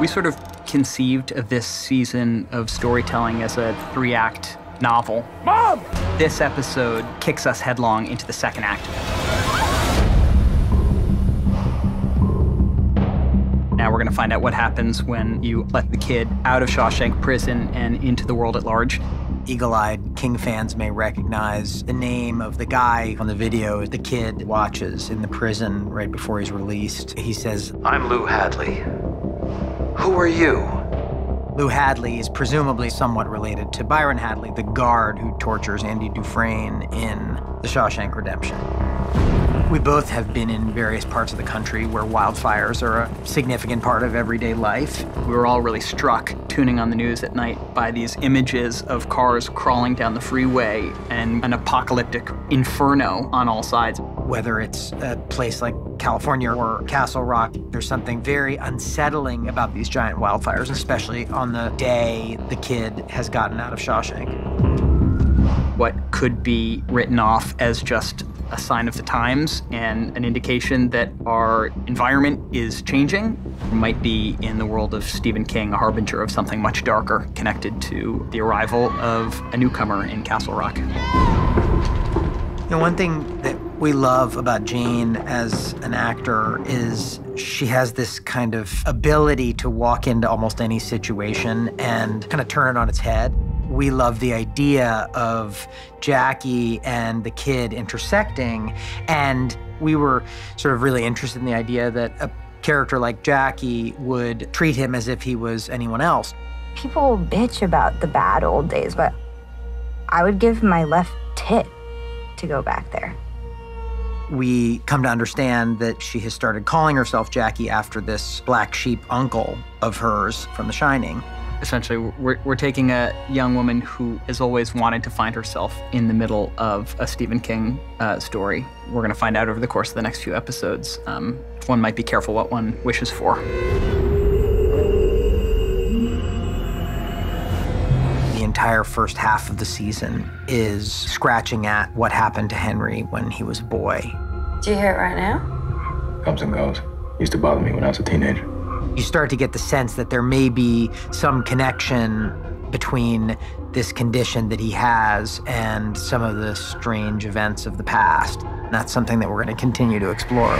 We sort of conceived of this season of storytelling as a three act novel. Mom! This episode kicks us headlong into the second act. Now we're going to find out what happens when you let the kid out of Shawshank prison and into the world at large. Eagle eyed King fans may recognize the name of the guy on the video the kid watches in the prison right before he's released. He says, I'm Lou Hadley. Who are you? Lou Hadley is presumably somewhat related to Byron Hadley, the guard who tortures Andy Dufresne in The Shawshank Redemption. We both have been in various parts of the country where wildfires are a significant part of everyday life. We were all really struck tuning on the news at night by these images of cars crawling down the freeway and an apocalyptic inferno on all sides. Whether it's a place like California or Castle Rock, there's something very unsettling about these giant wildfires, especially on the day the kid has gotten out of Shawshank. What could be written off as just a sign of the times and an indication that our environment is changing might be in the world of Stephen King, a harbinger of something much darker connected to the arrival of a newcomer in Castle Rock. You know, one thing that we love about Jane as an actor is she has this kind of ability to walk into almost any situation and kind of turn it on its head. We love the idea of Jackie and the kid intersecting, and we were sort of really interested in the idea that a character like Jackie would treat him as if he was anyone else. People bitch about the bad old days, but I would give my left tit to go back there. We come to understand that she has started calling herself Jackie after this black sheep uncle of hers from The Shining. Essentially, we're, we're taking a young woman who has always wanted to find herself in the middle of a Stephen King uh, story. We're going to find out over the course of the next few episodes. Um, one might be careful what one wishes for. Entire first half of the season is scratching at what happened to Henry when he was a boy. Do you hear it right now? Comes and goes. Used to bother me when I was a teenager. You start to get the sense that there may be some connection between this condition that he has and some of the strange events of the past. And that's something that we're going to continue to explore.